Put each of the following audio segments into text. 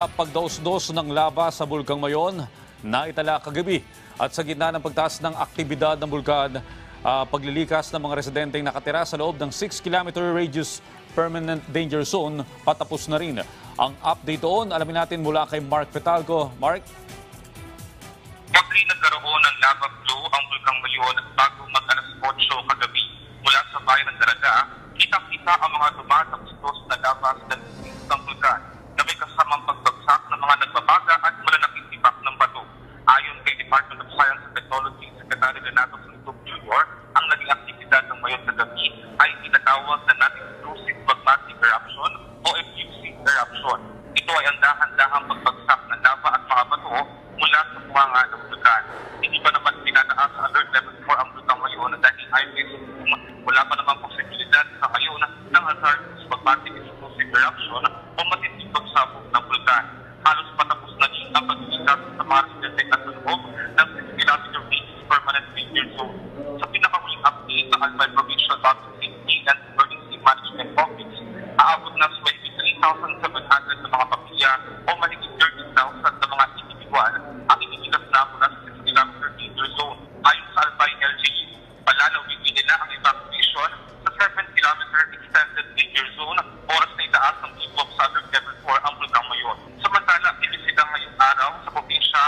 Pagdaos-dos ng lava sa Bulkang Mayon na itala kagabi at sa gitna ng pagtaas ng aktibidad ng bulkan, ah, paglilikas ng mga residenteng nakatira sa loob ng 6-kilometer radius permanent danger zone patapos na rin. Ang update doon, alamin natin mula kay Mark Petalco. Mark? Muli nagkaroon ng lava flow ang Bulkang Mayon bago mag alas 8 kagabi mula sa bayan ng Daraga. Kitang-kita ang mga tumatakos na lava sa ng bulkan na may kasamang pagbagsak ng mga nagbabaga at malalaking tipak ng bato. Ayon kay Department of Science and Technology Secretary Renato Santos Jr., ang naging aktibidad ng Mayon kagabi ay tinatawag na non-exclusive magmatic eruption o FUC eruption. Ito ay ang dahan-dahang pagbagsak ng lava at mga bato mula sa bunganga ng bulkan. Hindi pa naman pinataas alert level 4 ang bulkang Mayon dahil ayon kay wala pa namang posibilidad sa ngayon ng hazardous magmatic explosive eruption o matinding pagsabog ng bulkan. Halos patapos na din ang paglilikas sa mga residente at sa loob ng 6 km radius zone. Sa pinakahuling update ng Albay Provincial Public Safety and Emergency Management Office, aabot na sa 23,700 na mga pamilya o mahigit 30,000 na mga individual ang inigilas na mula sa 6 km danger zone. Ayon sa Albay LGU, palalawin nila ang evacuation sa 7 km extended danger zone oras na itaas ng tibok sa alert level 4 ang bulkang Mayon. Samantala, inisita ngayong araw sa probinsya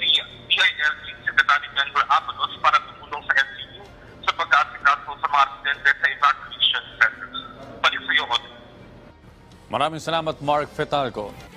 si PILG Secretary Denver Abalos para tumulong sa LGU sa pag-aasikaso sa evacuation centers. Balik sa iyo. Maraming salamat, Mark Petalco.